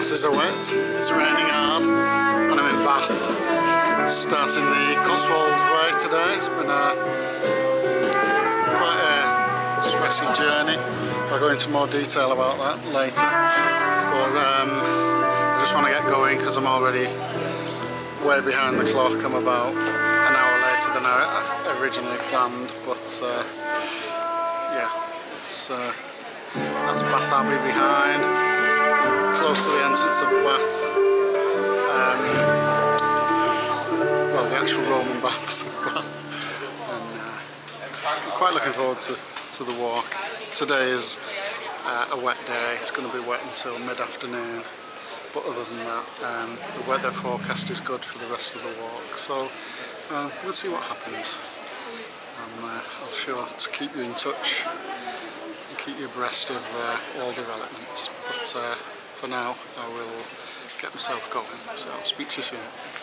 asses are wet, it's raining hard, and I'm in Bath, starting the Cotswolds Way today. It's been a quite a stressing journey. I'll go into more detail about that later. But um, I just want to get going because I'm already way behind the clock. I'm about an hour later than I originally planned, but uh, yeah, it's uh, that's Bath Abbey behind, close to the entrance of Bath. Um, well, the actual Roman baths of Bath. And uh, I'm quite looking forward to, to the walk. Today is uh, a wet day. It's going to be wet until mid-afternoon. But other than that, um, the weather forecast is good for the rest of the walk. So uh, we'll see what happens. And uh, I'll sure to keep you in touch and keep you abreast of uh, all developments. But uh, for now, I will get myself going. So I'll speak to you soon.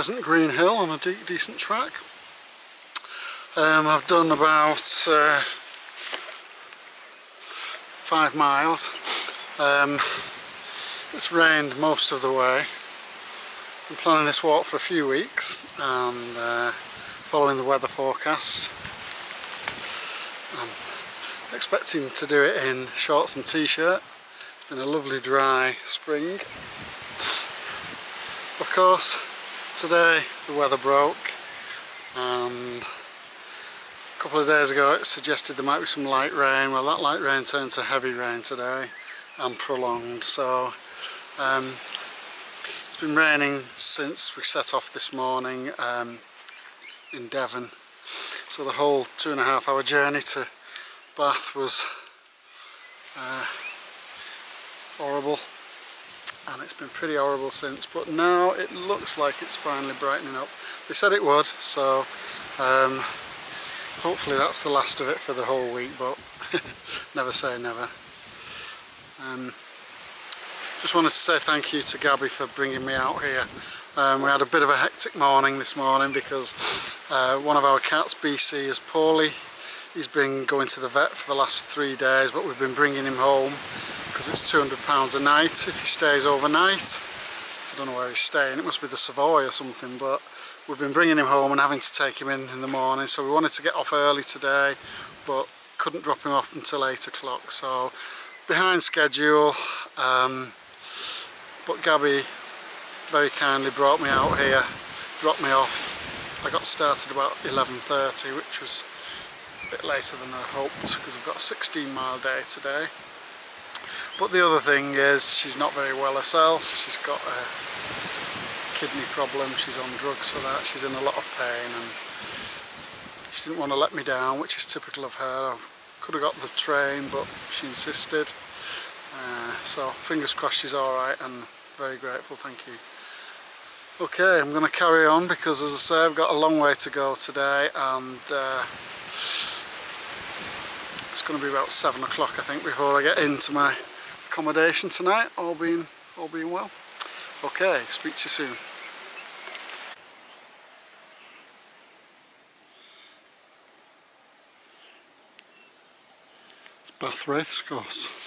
Pleasant green hill on a de decent track. Um, I've done about uh, five miles. Um, it's rained most of the way. I'm planning this walk for a few weeks and uh, following the weather forecast. I'm expecting to do it in shorts and t-shirt. It's been a lovely dry spring of course, today the weather broke and a couple of days ago it suggested there might be some light rain. Well, that light rain turned to heavy rain today and prolonged. So um, it's been raining since we set off this morning um, in Devon. So the whole two and a half hour journey to Bath was uh, horrible and it's been pretty horrible since but now it looks like it's finally brightening up. They said it would so um, hopefully that's the last of it for the whole week but never say never. Um, just wanted to say thank you to Gabby for bringing me out here. Um, we had a bit of a hectic morning this morning because uh, one of our cats BC is poorly. He's been going to the vet for the last three days but we've been bringing him home because it's £200 a night if he stays overnight. I don't know where he's staying, it must be the Savoy or something, but we've been bringing him home and having to take him in in the morning, so we wanted to get off early today, but couldn't drop him off until 8 o'clock, so behind schedule, um, but Gabby very kindly brought me out here, dropped me off. I got started about 11.30, which was a bit later than I hoped, because I've got a 16 mile day today But the other thing is she's not very well herself. She's got a kidney problem. She's on drugs for that. She's in a lot of pain and she didn't want to let me down, which is typical of her. I could have got the train, but she insisted. Uh, so fingers crossed she's alright and very grateful, thank you. Okay, I'm going to carry on because as I say I've got a long way to go today and uh, it's going to be about 7 o'clock I think before I get into my accommodation tonight, all being, all being well. Okay, speak to you soon. It's Bath Racecourse. cracking,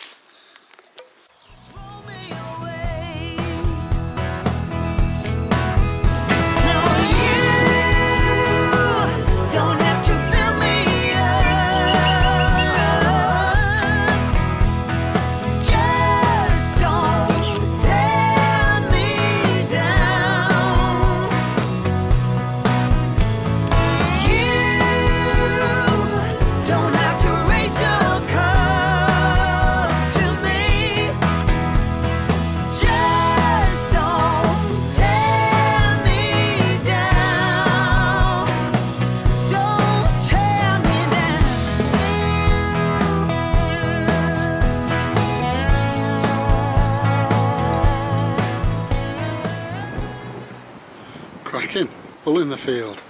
field.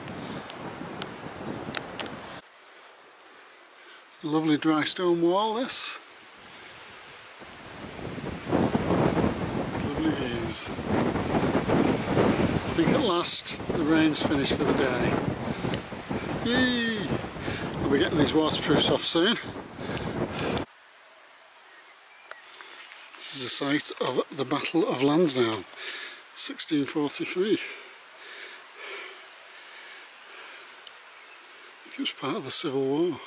Lovely dry stone wall this. Lovely views. I think at last the rain's finished for the day. Yay! I'll be getting these waterproofs off soon. This is the site of the Battle of Lansdowne, 1643. It was part of the Civil War.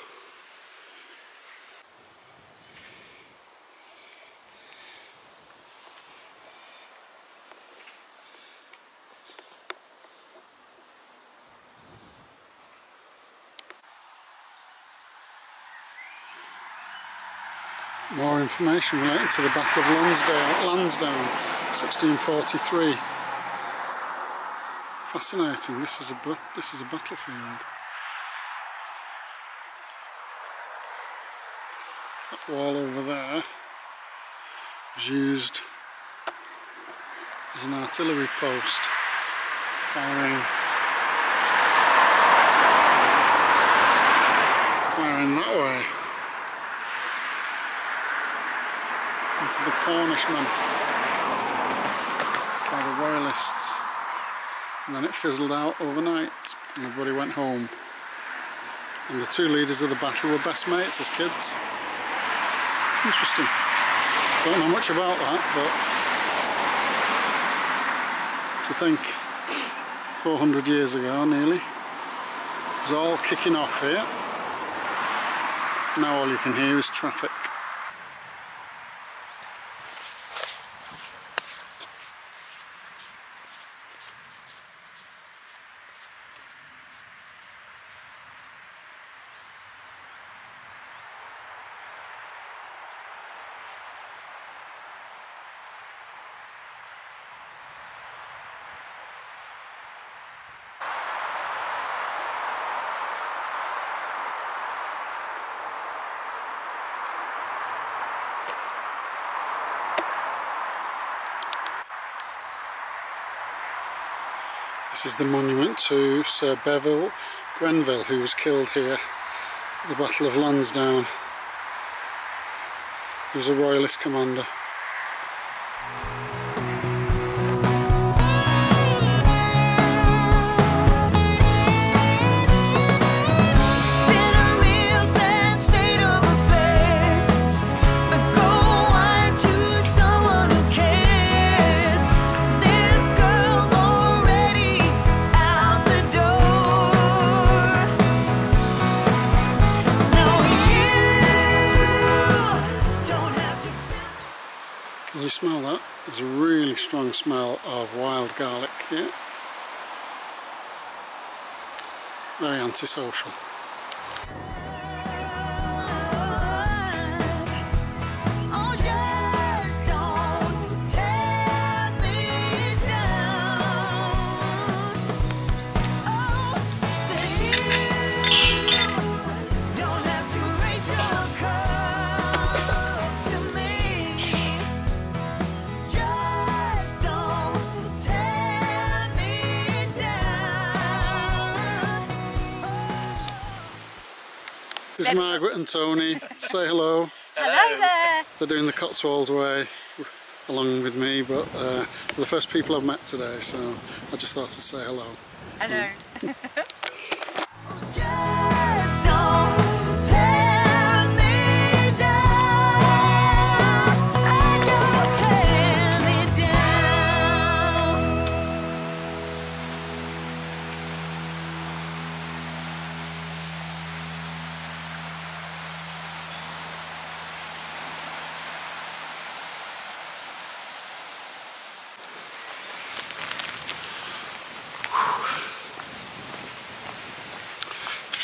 More information relating to the Battle of Lansdowne, Lansdowne 1643. Fascinating. This is a this is a battlefield. That wall over there. Was used as an artillery post, firing firing that way. into the Cornishmen by the Royalists. And then it fizzled out overnight and everybody went home. And the two leaders of the battle were best mates as kids interesting. Don't know much about that but to think 400 years ago nearly it was all kicking off here. Now all you can hear is traffic This is the monument to Sir Bevil Grenville who was killed here at the Battle of Lansdowne. He was a royalist commander. You smell that? There's a really strong smell of wild garlic here. Very antisocial. There's Margaret and Tony. Say hello. Hello there. They're doing the Cotswolds way along with me, but uh, they're the first people I've met today, so I just thought to say hello. Hello. Just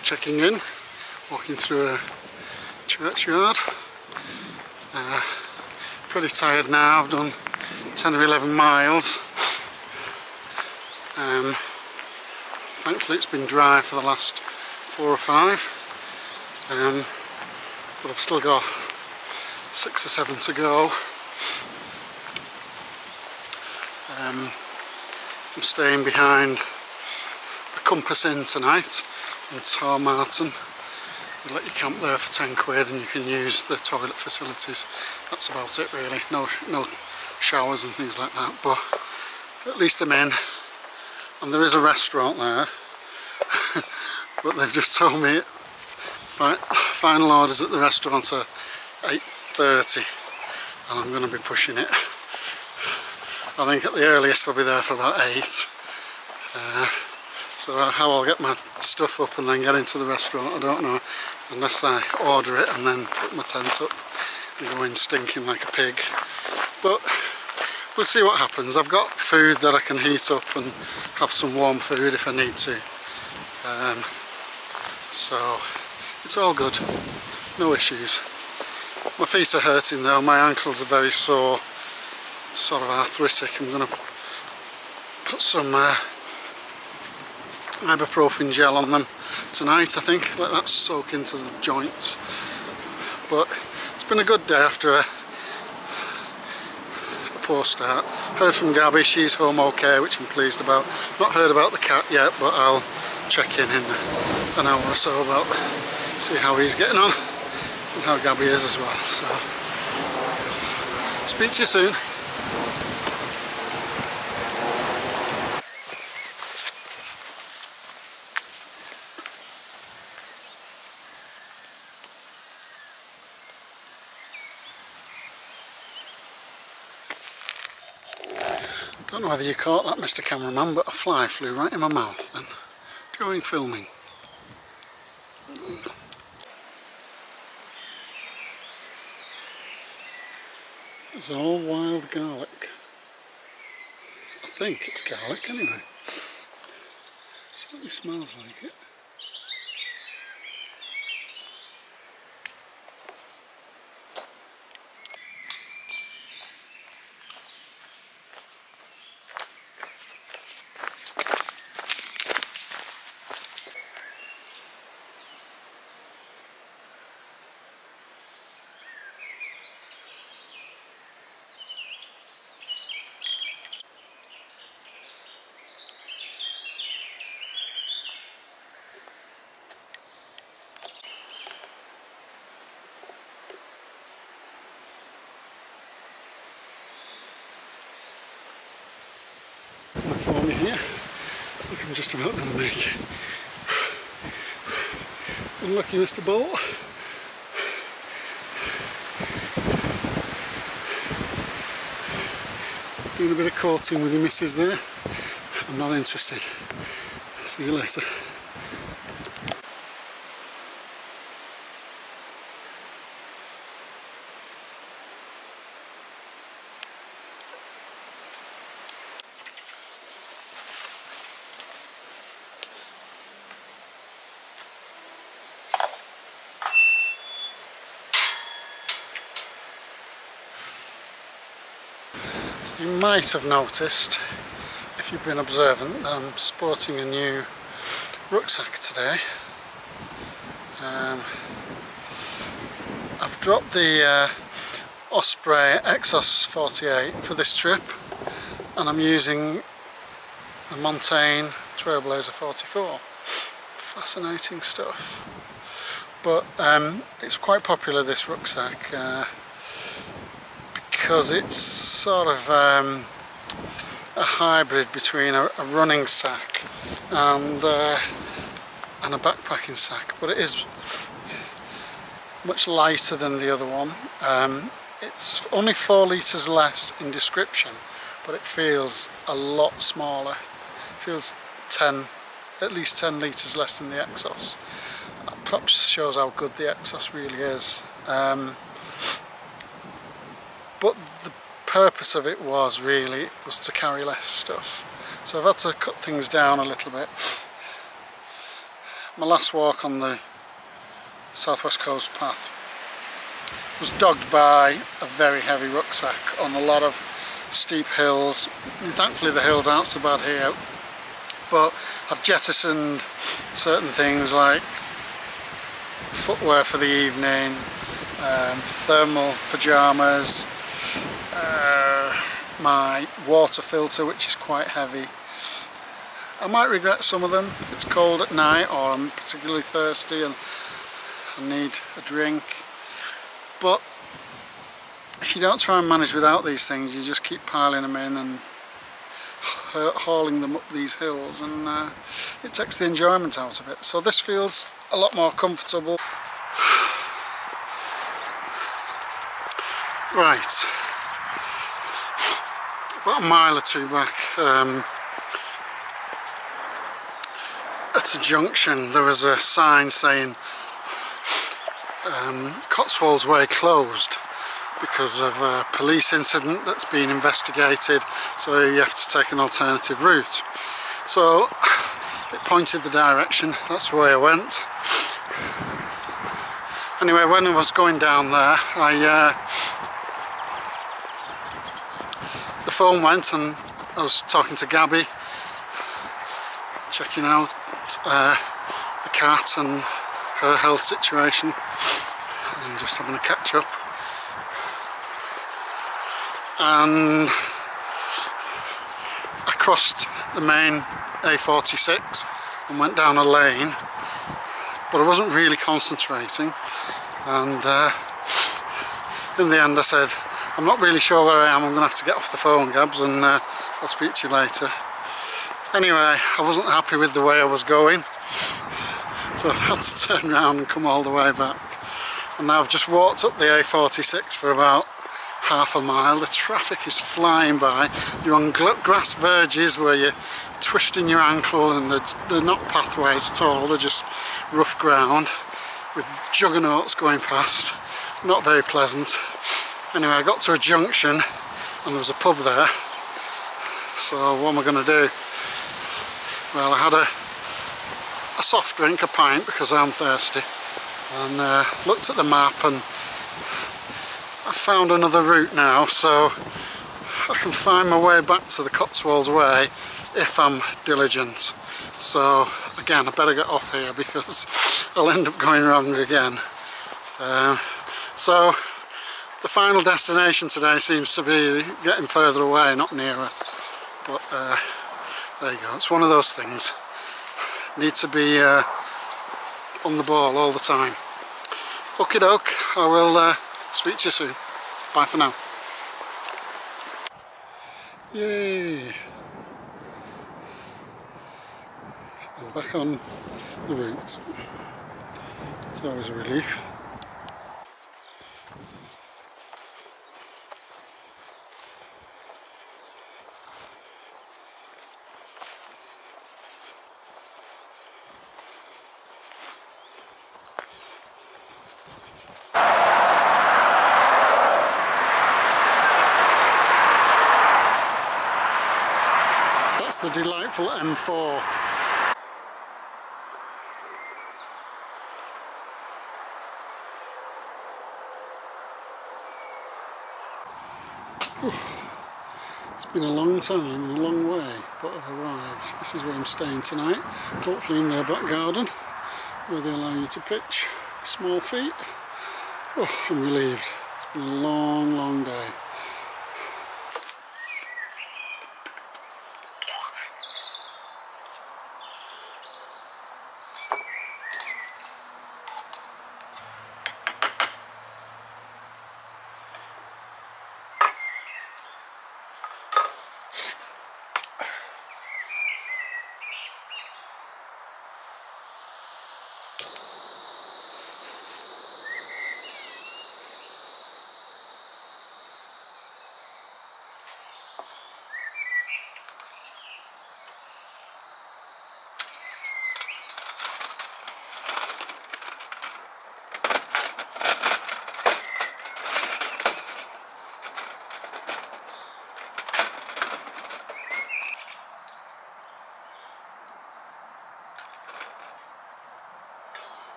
Just checking in, walking through a churchyard. Uh, pretty tired now, I've done 10 or 11 miles. Um, thankfully it's been dry for the last four or five. Um, but I've still got six or seven to go. Um, I'm staying behind the Compass Inn tonight in Tormarton. You let you camp there for 10 quid and you can use the toilet facilities. That's about it really. No, no showers and things like that, but at least I'm in. And there is a restaurant there, but they've just told me fi final orders at the restaurant are 8.30 and I'm going to be pushing it. I think at the earliest I'll be there for about 8. Uh, so how I'll get my stuff up and then get into the restaurant, I don't know. Unless I order it and then put my tent up and go in stinking like a pig. But we'll see what happens. I've got food that I can heat up and have some warm food if I need to. Um, so it's all good. No issues. My feet are hurting though. My ankles are very sore. Sort of arthritic. I'm going to put some uh, ibuprofen gel on them tonight I think. Let that soak into the joints. But it's been a good day after a, a poor start. Heard from Gabby she's home okay which I'm pleased about. Not heard about the cat yet but I'll check in in an hour or so about see how he's getting on and how Gabby is as well so. Speak to you soon Don't know whether you caught that, Mr. Cameraman, but a fly flew right in my mouth then, during filming. It's all wild garlic. I think it's garlic anyway. Certainly smells like it. for me here. I think I'm just about going to make. Unlucky Mr. Bolt. Doing a bit of courting with your missus there. I'm not interested. See you later. You might have noticed, if you've been observant, that I'm sporting a new rucksack today. Um, I've dropped the uh, Osprey Exos 48 for this trip and I'm using the Montane Trailblazer 44. Fascinating stuff. but um, it's quite popular this rucksack uh, because it's sort of um, a hybrid between a, a running sack and uh, and a backpacking sack but it is much lighter than the other one. Um, it's only four litres less in description but it feels a lot smaller. It feels 10 at least 10 litres less than the Exos. Perhaps shows how good the Exos really is. Um, but the purpose of it was really was to carry less stuff. So I've had to cut things down a little bit. My last walk on the southwest coast path was dogged by a very heavy rucksack on a lot of steep hills. Thankfully the hills aren't so bad here. But I've jettisoned certain things like footwear for the evening um, thermal pyjamas uh, my water filter which is quite heavy. I might regret some of them. If it's cold at night or I'm particularly thirsty and I need a drink. But if you don't try and manage without these things you just keep piling them in and hauling them up these hills and uh, it takes the enjoyment out of it. So this feels a lot more comfortable. Right about a mile or two back um, at a junction there was a sign saying um, Cotswolds Way closed because of a police incident that's been investigated so you have to take an alternative route. So it pointed the direction that's the way I went. Anyway when I was going down there I uh, the phone went and I was talking to Gabby checking out uh, the cat and her health situation and just having a catch up and I crossed the main A46 and went down a lane but I wasn't really concentrating. And uh, in the end I said I'm not really sure where I am. I'm gonna have to get off the phone Gabs and uh, I'll speak to you later. Anyway I wasn't happy with the way I was going. So I had to turn around and come all the way back. And now I've just walked up the A46 for about half a mile. The traffic is flying by. You're on grass verges where you're twisting your ankle and they're, they're not pathways at all. They're just rough ground with juggernauts going past. Not very pleasant anyway I got to a junction and there was a pub there so what am I going to do well I had a a soft drink, a pint because I'm thirsty and uh, looked at the map and I found another route now so I can find my way back to the Cotswolds Way if I'm diligent. So again I better get off here because I'll end up going wrong again. Um, so the final destination today seems to be getting further away, not nearer. But uh, there you go, it's one of those things. Need to be uh, on the ball all the time. Okie doke, I will uh, Speak to you soon. Bye for now. Yay! I'm back on the route. It's always a relief. That's the delightful M4. It's been a long time and a long way, but I've arrived. This is where I'm staying tonight, hopefully in their back garden, where they allow you to pitch small feet. Oh, I'm relieved. It's been a long, long day.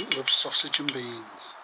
Who doesn't love sausage and beans?